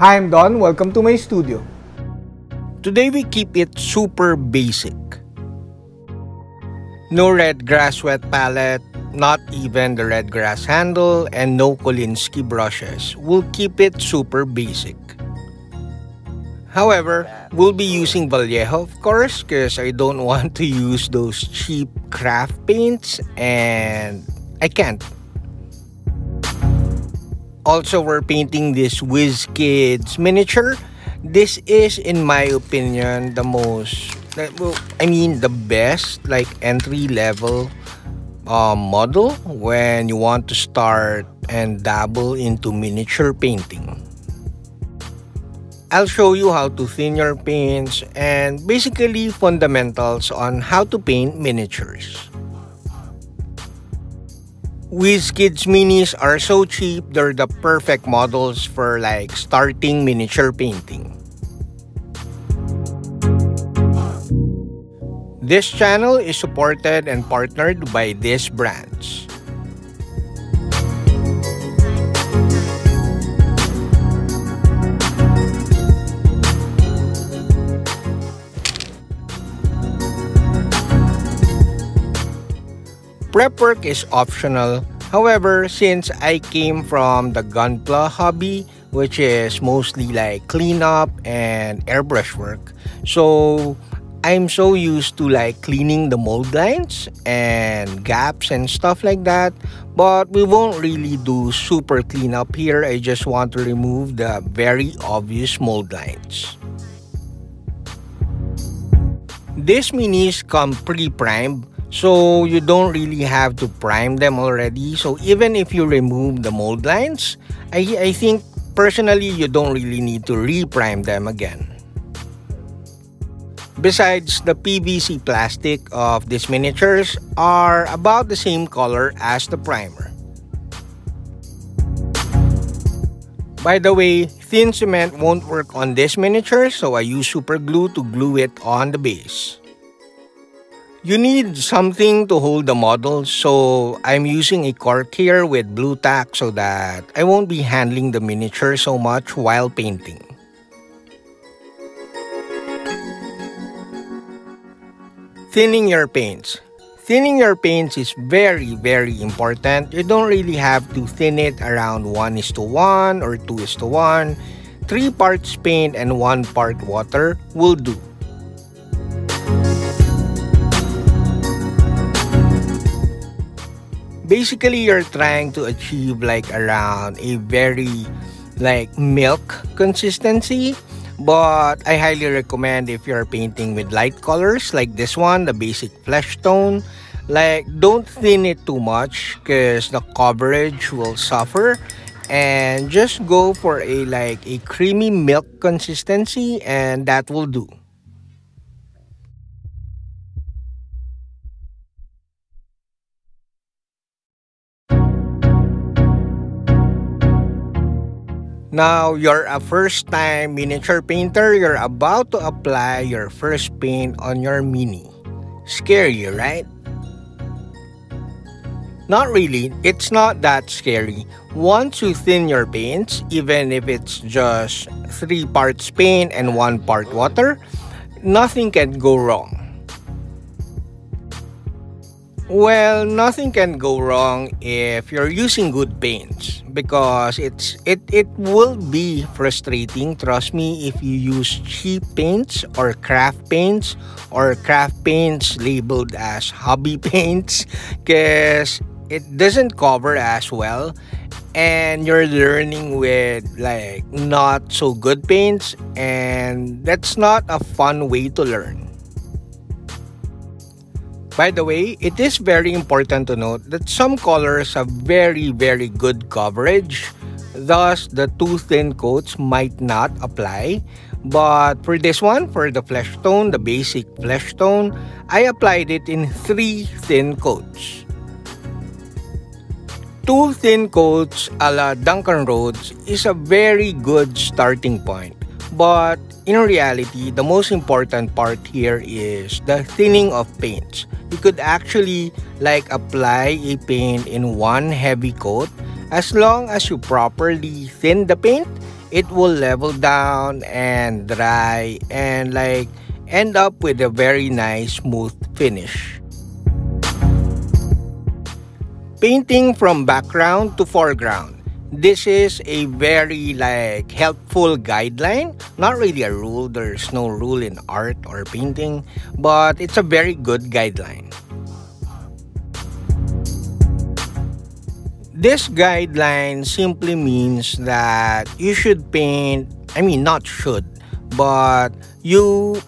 Hi, I'm Don. Welcome to my studio. Today we keep it super basic. No Redgrass wet palette, not even the Redgrass handle, and no Kolinsky brushes. We'll keep it super basic. However, we'll be using Vallejo of course because I don't want to use those cheap craft paints and I can't. Also, we're painting this WizKids miniature. This is, in my opinion, the most, I mean, the best, like, entry-level uh, model when you want to start and dabble into miniature painting. I'll show you how to thin your paints and basically fundamentals on how to paint miniatures. WizKids minis are so cheap, they're the perfect models for like starting miniature painting. This channel is supported and partnered by these brands. Prep work is optional. However, since I came from the Gunpla hobby, which is mostly like cleanup and airbrush work, so I'm so used to like cleaning the mold lines and gaps and stuff like that. But we won't really do super cleanup here. I just want to remove the very obvious mold lines. These minis come pre-primed so you don't really have to prime them already. So even if you remove the mold lines, I, I think personally you don't really need to reprime them again. Besides, the PVC plastic of these miniatures are about the same color as the primer. By the way, thin cement won't work on this miniature so I use super glue to glue it on the base. You need something to hold the model, so I'm using a cork here with Blu Tack so that I won't be handling the miniature so much while painting. Thinning your paints. Thinning your paints is very very important. You don't really have to thin it around 1 is to 1 or 2 is to 1. 3 parts paint and 1 part water will do. Basically you're trying to achieve like around a very like milk consistency. But I highly recommend if you're painting with light colors like this one the basic flesh tone. Like don't thin it too much because the coverage will suffer. And just go for a like a creamy milk consistency and that will do Now, you're a first-time miniature painter, you're about to apply your first paint on your mini. Scary, right? Not really, it's not that scary. Once you thin your paints, even if it's just 3 parts paint and 1 part water, nothing can go wrong. Well, nothing can go wrong if you're using good paints because it's it it will be frustrating trust me if you use cheap paints or craft paints or craft paints labeled as hobby paints because it doesn't cover as well and you're learning with like not so good paints and that's not a fun way to learn by the way, it is very important to note that some colors have very very good coverage, thus the two thin coats might not apply. But for this one, for the flesh tone, the basic flesh tone, I applied it in three thin coats. Two thin coats a la Duncan Rhodes is a very good starting point. But in reality, the most important part here is the thinning of paints you could actually like apply a paint in one heavy coat as long as you properly thin the paint it will level down and dry and like end up with a very nice smooth finish. Painting from background to foreground. This is a very like helpful guideline. Not really a rule. There's no rule in art or painting, but it's a very good guideline. This guideline simply means that you should paint, I mean, not should, but you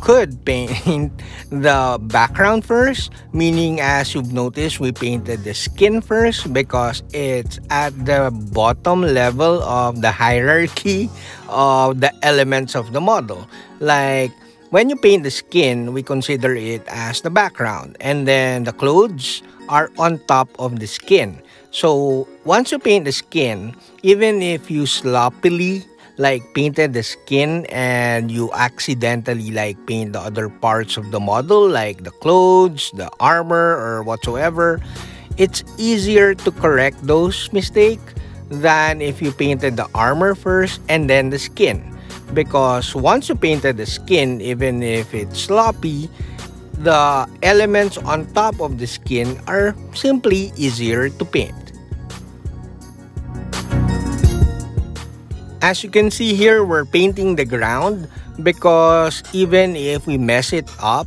could paint the background first, meaning as you've noticed, we painted the skin first because it's at the bottom level of the hierarchy of the elements of the model. Like, when you paint the skin, we consider it as the background, and then the clothes are on top of the skin. So once you paint the skin, even if you sloppily like painted the skin and you accidentally like paint the other parts of the model like the clothes, the armor or whatsoever, it's easier to correct those mistakes than if you painted the armor first and then the skin. Because once you painted the skin, even if it's sloppy, the elements on top of the skin are simply easier to paint. As you can see here, we're painting the ground because even if we mess it up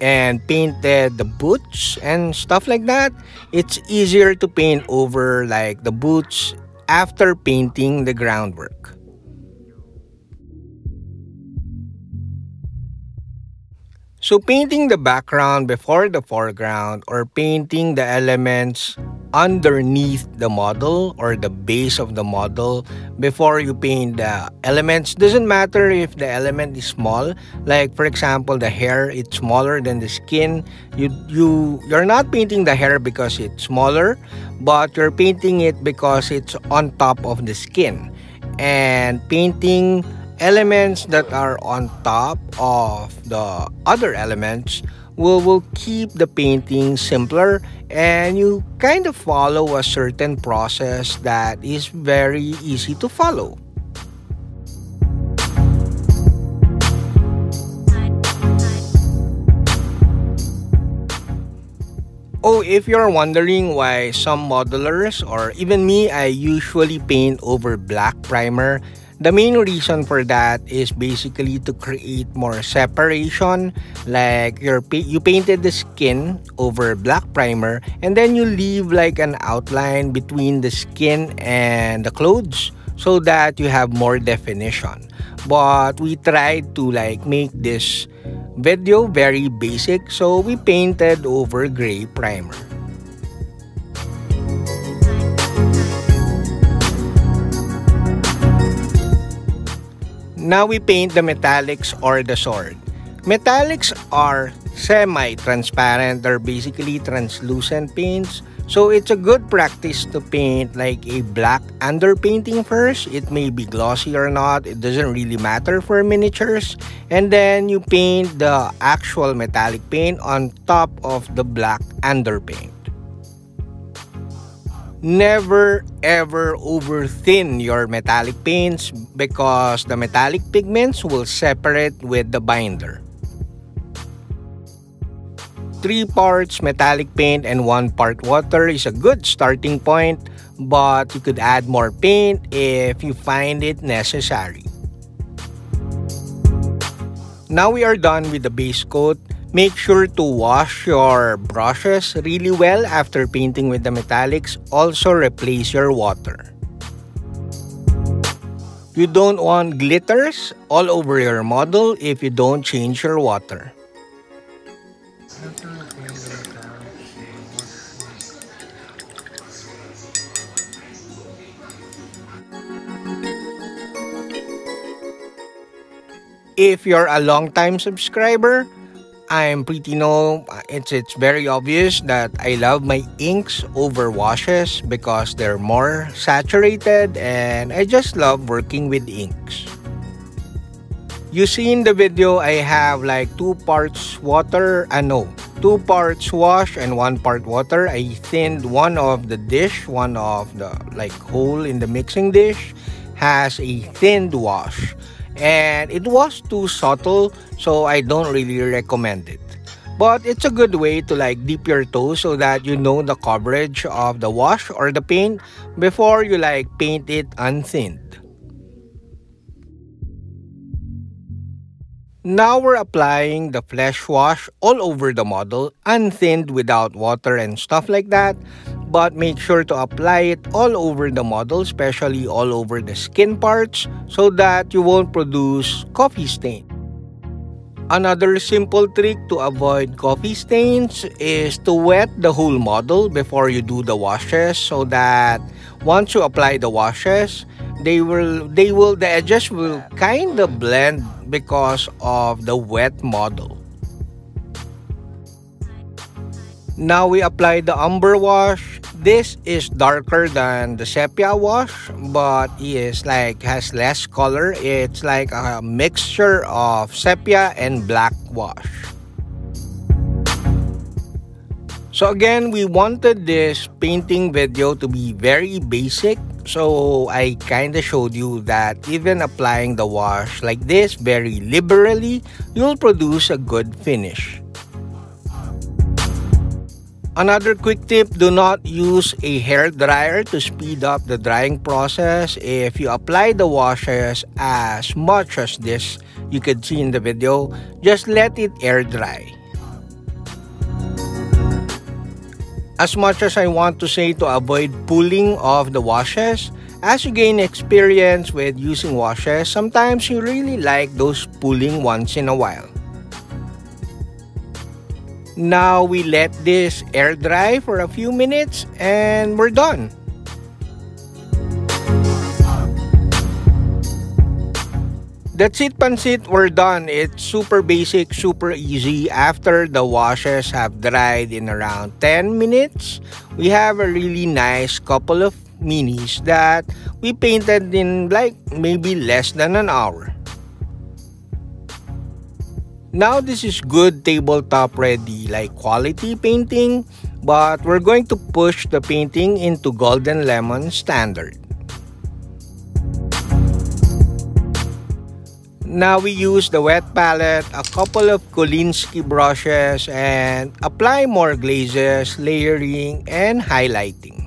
and painted the boots and stuff like that, it's easier to paint over like the boots after painting the groundwork. So painting the background before the foreground or painting the elements underneath the model or the base of the model before you paint the elements doesn't matter if the element is small. Like for example the hair it's smaller than the skin. You you you're not painting the hair because it's smaller but you're painting it because it's on top of the skin. And painting elements that are on top of the other elements will, will keep the painting simpler and you kind of follow a certain process that is very easy to follow. Oh, if you're wondering why some modelers or even me, I usually paint over black primer the main reason for that is basically to create more separation. Like you you painted the skin over black primer and then you leave like an outline between the skin and the clothes so that you have more definition. But we tried to like make this video very basic so we painted over gray primer. Now we paint the metallics or the sword. Metallics are semi-transparent. They're basically translucent paints. So it's a good practice to paint like a black underpainting first. It may be glossy or not. It doesn't really matter for miniatures. And then you paint the actual metallic paint on top of the black underpaint. Never ever over thin your metallic paints because the metallic pigments will separate with the binder. 3 parts metallic paint and 1 part water is a good starting point but you could add more paint if you find it necessary. Now we are done with the base coat Make sure to wash your brushes really well after painting with the metallics. Also replace your water. You don't want glitters all over your model if you don't change your water. If you're a long-time subscriber, I'm pretty know it's it's very obvious that I love my inks over washes because they're more saturated and I just love working with inks. You see in the video I have like two parts water, uh, no, two parts wash and one part water. I thinned one of the dish, one of the like hole in the mixing dish has a thinned wash and it was too subtle so I don't really recommend it. But it's a good way to like dip your toe so that you know the coverage of the wash or the paint before you like paint it unthinned. Now we're applying the flesh wash all over the model, unthinned without water and stuff like that. But make sure to apply it all over the model, especially all over the skin parts, so that you won't produce coffee stain. Another simple trick to avoid coffee stains is to wet the whole model before you do the washes so that once you apply the washes, they will they will the edges will kind of blend because of the wet model. Now we apply the umber wash. This is darker than the sepia wash, but is like has less color. It's like a mixture of sepia and black wash. So again, we wanted this painting video to be very basic. So I kinda showed you that even applying the wash like this very liberally, you'll produce a good finish. Another quick tip, do not use a hair dryer to speed up the drying process. If you apply the washes as much as this you could see in the video, just let it air dry. As much as I want to say to avoid pulling of the washes, as you gain experience with using washes, sometimes you really like those pulling once in a while. Now we let this air dry for a few minutes and we're done. That's it, Pansit. We're done. It's super basic, super easy. After the washes have dried in around 10 minutes, we have a really nice couple of minis that we painted in like maybe less than an hour. Now this is good tabletop ready like quality painting but we're going to push the painting into Golden Demon standard. Now we use the wet palette, a couple of Kolinsky brushes, and apply more glazes, layering, and highlighting.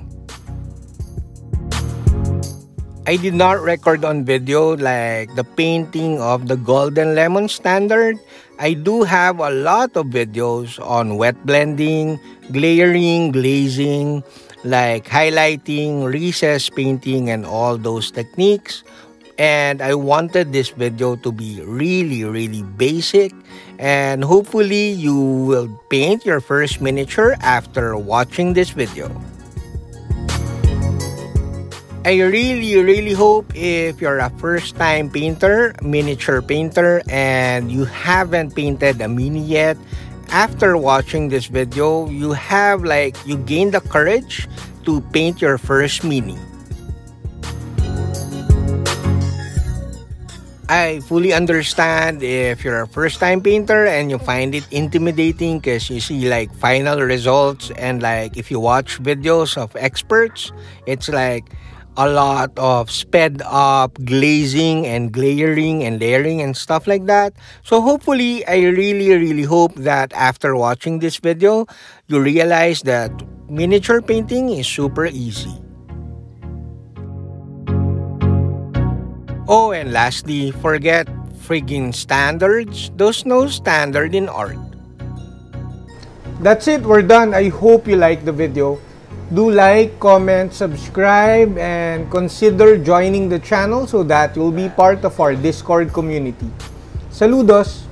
I did not record on video like the painting of the Golden Demon standard. I do have a lot of videos on wet blending, layering, glazing, like highlighting, recess painting, and all those techniques and I wanted this video to be really really basic and hopefully you will paint your first miniature after watching this video. I really really hope if you're a first time painter, miniature painter and you haven't painted a mini yet, after watching this video, you have like you gain the courage to paint your first mini. I fully understand if you're a first time painter and you find it intimidating because you see like final results and like if you watch videos of experts, it's like a lot of sped up glazing and glaring and layering and stuff like that. So hopefully, I really really hope that after watching this video, you realize that miniature painting is super easy. Oh, and lastly, forget friggin' standards. There's no standard in art. That's it, we're done. I hope you like the video. Do like, comment, subscribe, and consider joining the channel so that you'll be part of our Discord community. Saludos!